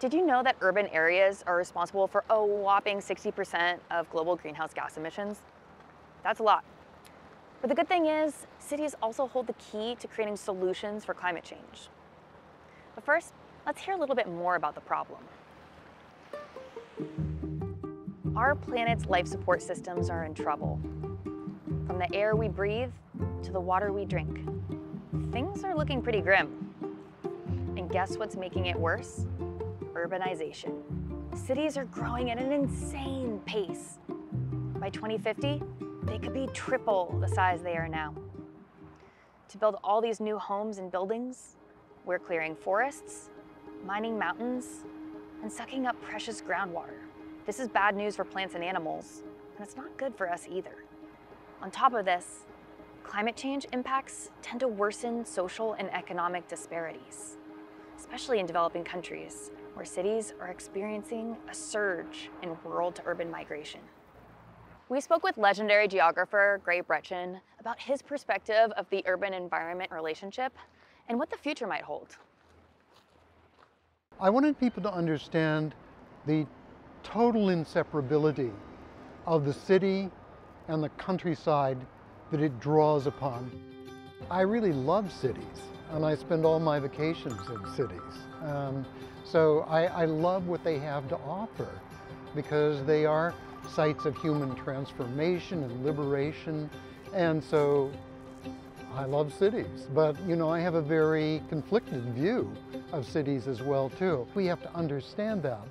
Did you know that urban areas are responsible for a whopping 60% of global greenhouse gas emissions? That's a lot. But the good thing is, cities also hold the key to creating solutions for climate change. But first, let's hear a little bit more about the problem. Our planet's life support systems are in trouble. From the air we breathe to the water we drink, things are looking pretty grim. And guess what's making it worse? Urbanization. Cities are growing at an insane pace. By 2050, they could be triple the size they are now. To build all these new homes and buildings, we're clearing forests, mining mountains, and sucking up precious groundwater. This is bad news for plants and animals, and it's not good for us either. On top of this, climate change impacts tend to worsen social and economic disparities, especially in developing countries where cities are experiencing a surge in rural to urban migration. We spoke with legendary geographer Gray Brechin about his perspective of the urban environment relationship and what the future might hold. I wanted people to understand the total inseparability of the city and the countryside that it draws upon. I really love cities and I spend all my vacations in cities. Um, so I, I love what they have to offer because they are sites of human transformation and liberation. And so I love cities, but you know, I have a very conflicted view of cities as well too. We have to understand that,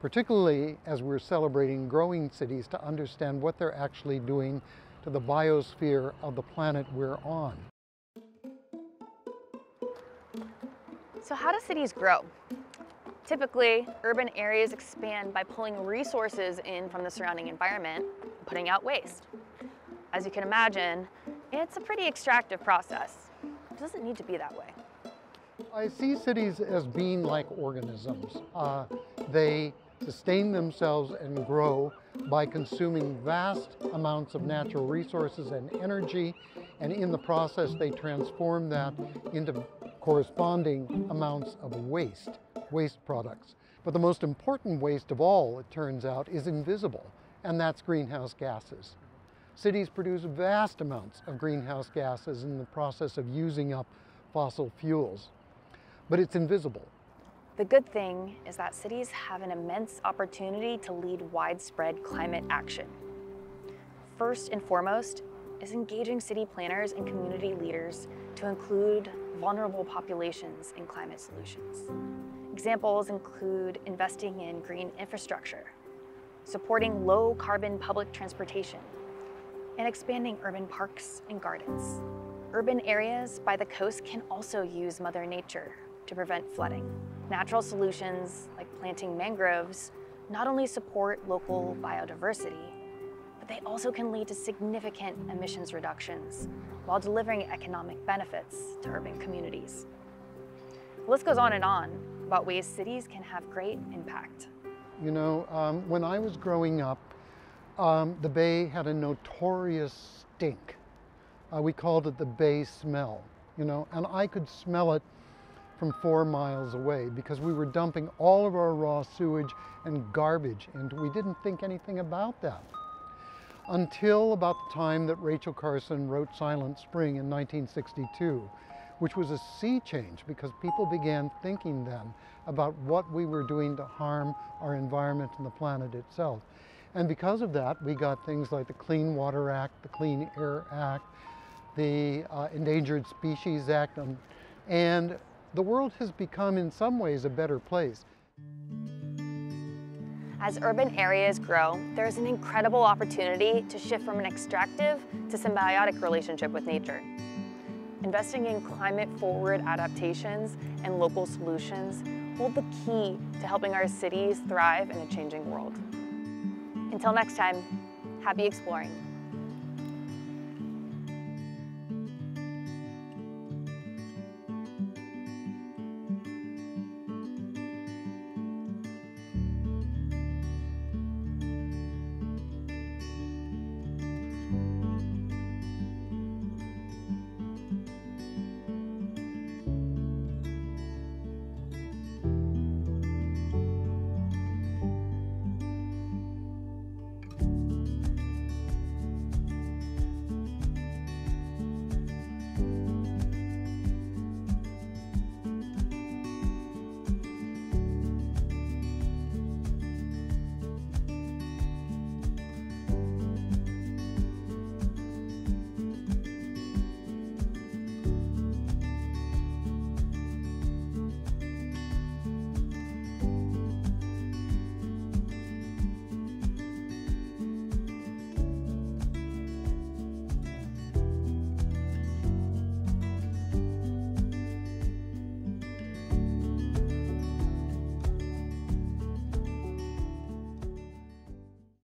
particularly as we're celebrating growing cities to understand what they're actually doing to the biosphere of the planet we're on. So how do cities grow? Typically, urban areas expand by pulling resources in from the surrounding environment, putting out waste. As you can imagine, it's a pretty extractive process. It doesn't need to be that way. I see cities as being like organisms. Uh, they sustain themselves and grow by consuming vast amounts of natural resources and energy, and in the process they transform that into corresponding amounts of waste waste products. But the most important waste of all, it turns out, is invisible, and that's greenhouse gases. Cities produce vast amounts of greenhouse gases in the process of using up fossil fuels, but it's invisible. The good thing is that cities have an immense opportunity to lead widespread climate action. First and foremost is engaging city planners and community leaders to include vulnerable populations in climate solutions. Examples include investing in green infrastructure, supporting low carbon public transportation, and expanding urban parks and gardens. Urban areas by the coast can also use Mother Nature to prevent flooding. Natural solutions like planting mangroves not only support local biodiversity, but they also can lead to significant emissions reductions while delivering economic benefits to urban communities. The list goes on and on, about ways cities can have great impact. You know, um, when I was growing up, um, the bay had a notorious stink. Uh, we called it the bay smell, you know, and I could smell it from four miles away because we were dumping all of our raw sewage and garbage and we didn't think anything about that. Until about the time that Rachel Carson wrote Silent Spring in 1962, which was a sea change because people began thinking then about what we were doing to harm our environment and the planet itself. And because of that, we got things like the Clean Water Act, the Clean Air Act, the uh, Endangered Species Act, and, and the world has become in some ways a better place. As urban areas grow, there's an incredible opportunity to shift from an extractive to symbiotic relationship with nature. Investing in climate-forward adaptations and local solutions hold the key to helping our cities thrive in a changing world. Until next time, happy exploring.